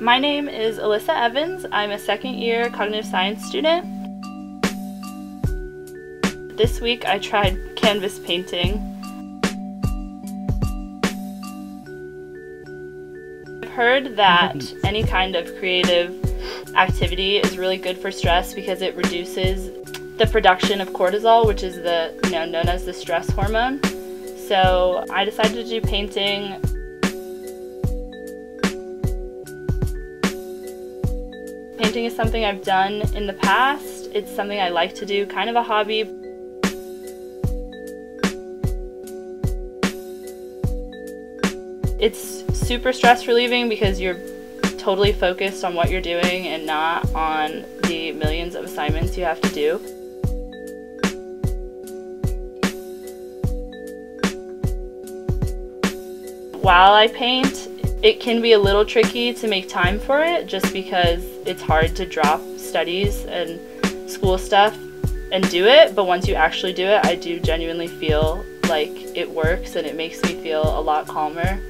My name is Alissa Evans. I'm a second year cognitive science student. This week I tried canvas painting. I've heard that any kind of creative activity is really good for stress because it reduces the production of cortisol, which is the you know known as the stress hormone. So I decided to do painting. Painting is something I've done in the past. It's something I like to do, kind of a hobby. It's super stress relieving because you're totally focused on what you're doing and not on the millions of assignments you have to do. While I paint, it can be a little tricky to make time for it just because it's hard to drop studies and school stuff and do it, but once you actually do it, I do genuinely feel like it works and it makes me feel a lot calmer.